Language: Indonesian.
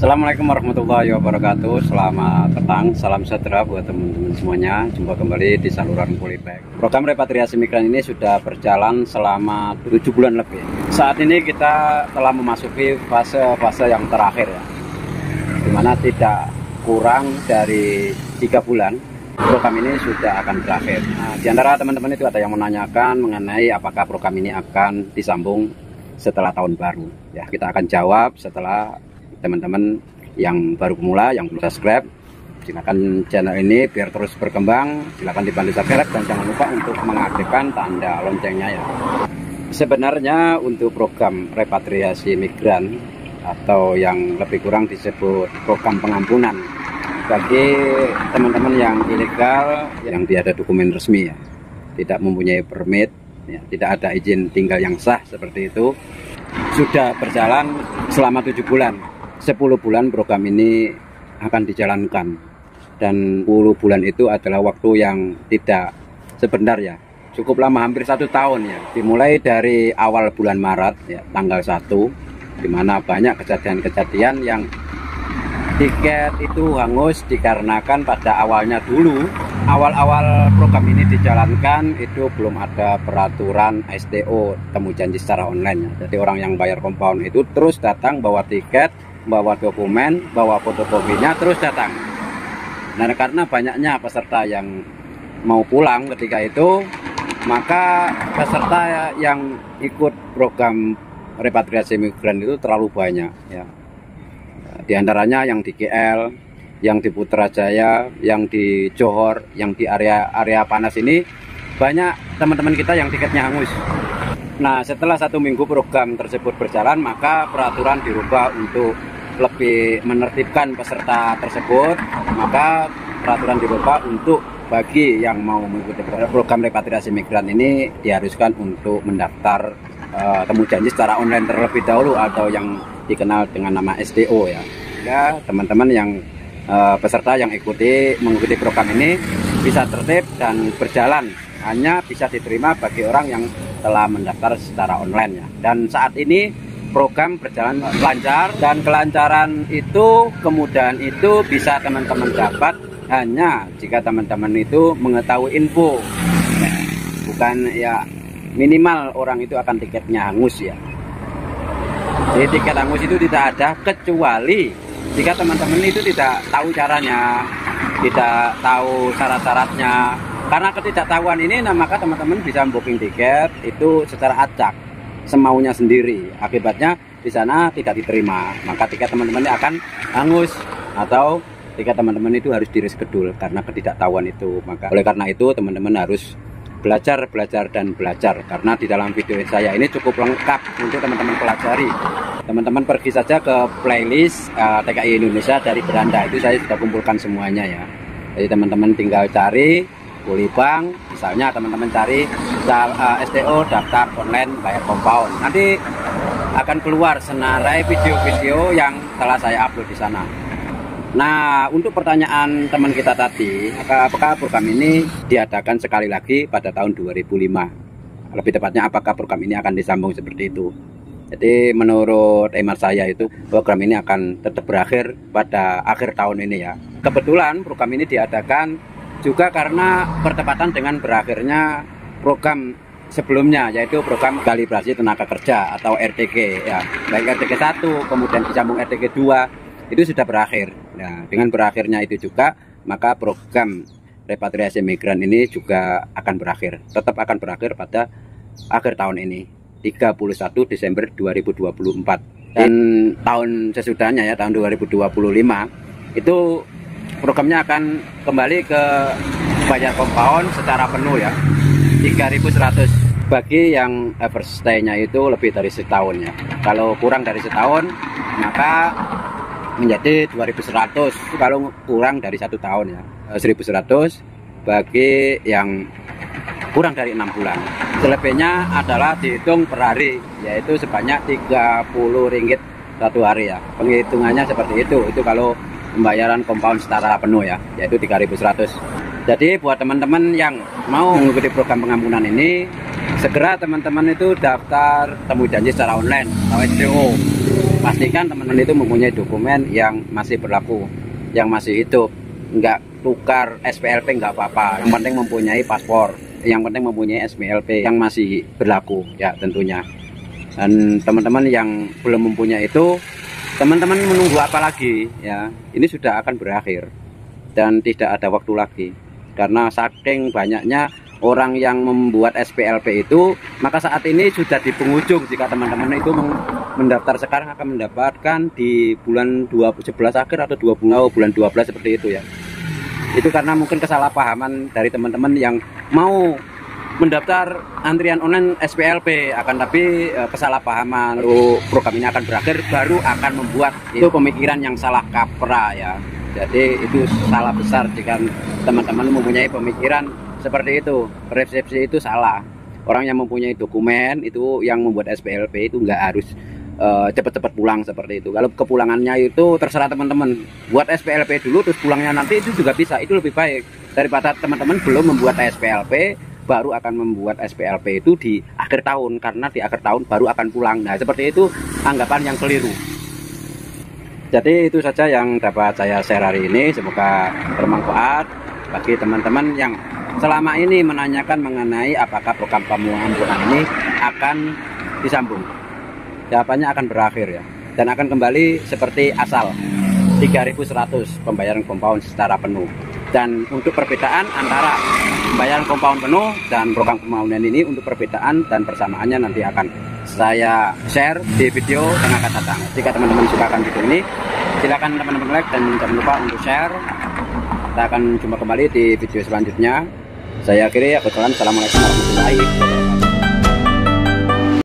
Assalamualaikum warahmatullahi wabarakatuh. Selamat petang, salam sejahtera buat teman-teman semuanya. Jumpa kembali di saluran Polybag. Program repatriasi migran ini sudah berjalan selama 7 bulan lebih. Saat ini kita telah memasuki fase-fase yang terakhir ya Di mana tidak kurang dari 3 bulan program ini sudah akan berakhir. Nah, Di antara teman-teman itu ada yang menanyakan mengenai apakah program ini akan disambung setelah tahun baru. Ya kita akan jawab setelah teman-teman yang baru pemula yang belum subscribe silakan channel ini biar terus berkembang. Silakan dibantu subscribe dan jangan lupa untuk mengaktifkan tanda loncengnya ya. Sebenarnya untuk program repatriasi migran atau yang lebih kurang disebut program pengampunan bagi teman-teman yang ilegal yang tidak ada dokumen resmi ya tidak mempunyai permit ya, tidak ada izin tinggal yang sah seperti itu sudah berjalan selama tujuh bulan 10 bulan program ini akan dijalankan. Dan 10 bulan itu adalah waktu yang tidak sebentar ya. Cukup lama hampir satu tahun ya. Dimulai dari awal bulan Maret ya tanggal 1 di mana banyak kejadian-kejadian yang tiket itu hangus dikarenakan pada awalnya dulu awal-awal program ini dijalankan itu belum ada peraturan STO temu janji secara online ya. jadi orang yang bayar compound itu terus datang bawa tiket bawa dokumen, bawa fotokopinya, terus datang. Nah, karena banyaknya peserta yang mau pulang ketika itu, maka peserta yang ikut program repatriasi migran itu terlalu banyak. Ya. Di antaranya yang di KL, yang di Putrajaya, yang di Johor, yang di area-area panas ini banyak teman-teman kita yang tiketnya hangus. Nah, setelah satu minggu program tersebut berjalan, maka peraturan dirubah untuk lebih menertibkan peserta tersebut maka peraturan dirubah untuk bagi yang mau mengikuti program repatriasi migran ini diharuskan untuk mendaftar uh, temu janji secara online terlebih dahulu atau yang dikenal dengan nama SDO ya. Ya, teman-teman yang uh, peserta yang ikuti mengikuti program ini bisa tertib dan berjalan hanya bisa diterima bagi orang yang telah mendaftar secara online ya. Dan saat ini program berjalan lancar dan kelancaran itu kemudahan itu bisa teman-teman dapat hanya jika teman-teman itu mengetahui info. Bukan ya minimal orang itu akan tiketnya hangus ya. Jadi tiket hangus itu tidak ada kecuali jika teman-teman itu tidak tahu caranya tidak tahu syarat-syaratnya. Karena ketidaktahuan ini nah maka teman-teman bisa booking tiket itu secara acak semaunya sendiri. Akibatnya di sana tidak diterima. Maka tiket teman-teman akan hangus atau tiket teman-teman itu harus direschedule karena ketidaktahuan itu. Maka oleh karena itu teman-teman harus belajar, belajar dan belajar karena di dalam video saya ini cukup lengkap untuk teman-teman pelajari. Teman-teman pergi saja ke playlist uh, eh, TKI Indonesia dari Beranda itu saya sudah kumpulkan semuanya ya. Jadi teman-teman tinggal cari Kulibang misalnya teman-teman cari uh, eh, STO daftar online bayar compound nanti akan keluar senarai video-video yang telah saya upload di sana Nah, untuk pertanyaan teman kita tadi, apakah program ini diadakan sekali lagi pada tahun 2005? Lebih tepatnya, apakah program ini akan disambung seperti itu? Jadi, menurut emat saya itu, program ini akan tetap berakhir pada akhir tahun ini ya. Kebetulan program ini diadakan juga karena bertepatan dengan berakhirnya program sebelumnya yaitu program kalibrasi tenaga kerja atau RTG ya. Baik RTG 1 kemudian disambung RTG 2 itu sudah berakhir. Nah dengan berakhirnya itu juga maka program repatriasi migran ini juga akan berakhir tetap akan berakhir pada akhir tahun ini 31 Desember 2024 dan tahun sesudahnya ya tahun 2025 itu programnya akan kembali ke bayar compound secara penuh ya. 3100 bagi yang average stay-nya itu lebih dari setahun ya. Kalau kurang dari setahun maka menjadi 2100 kalau kurang dari satu tahun ya 1100 eh, bagi yang kurang dari enam bulan. Selebihnya adalah dihitung per hari yaitu sebanyak 30 ringgit satu hari ya. Penghitungannya seperti itu. Itu kalau pembayaran compound secara penuh ya yaitu 3100 jadi buat teman-teman yang mau mengikuti program pengampunan ini segera teman-teman itu daftar temu janji secara online atau STO pastikan teman-teman itu mempunyai dokumen yang masih berlaku yang masih hidup nggak tukar SPLP nggak apa-apa. Yang penting mempunyai paspor yang penting mempunyai SPLP yang masih berlaku ya tentunya. Dan teman-teman yang belum mempunyai itu teman-teman menunggu apa lagi ya? Ini sudah akan berakhir dan tidak ada waktu lagi. Karena saking banyaknya orang yang membuat SPLP itu maka saat ini sudah di penghujung. Jika teman-teman itu mendaftar sekarang akan mendapatkan di bulan 11 akhir atau 20 oh, bulan 12 seperti itu ya. Itu karena mungkin kesalahpahaman dari teman-teman yang mau mendaftar antrian online SPLP akan tapi e, kesalahpahaman. Lalu program ini akan berakhir baru akan membuat itu pemikiran yang salah kaprah ya. Jadi itu salah besar jika teman-teman mempunyai pemikiran seperti itu. Resepsi itu salah. Orang yang mempunyai dokumen itu yang membuat SPLP itu nggak harus uh, cepat-cepat pulang seperti itu. Kalau kepulangannya itu terserah teman-teman. Buat SPLP dulu terus pulangnya nanti itu juga bisa. Itu lebih baik daripada teman-teman belum membuat SPLP baru akan membuat SPLP itu di akhir tahun karena di akhir tahun baru akan pulang nah seperti itu anggapan yang keliru jadi itu saja yang dapat saya share hari ini semoga bermanfaat bagi teman-teman yang selama ini menanyakan mengenai apakah program pengampunan ini akan disambung. Jawabannya akan berakhir ya dan akan kembali seperti asal 3100 pembayaran compound secara penuh. Dan untuk perbedaan antara pembayaran compound penuh dan program pembangunan ini untuk perbedaan dan persamaannya nanti akan saya share di video yang akan datang. Jika teman-teman suka akan video ini, silakan teman-teman like dan jangan lupa untuk share. Kita akan jumpa kembali di video selanjutnya. Saya akhiri, aku Assalamualaikum warahmatullahi wabarakatuh.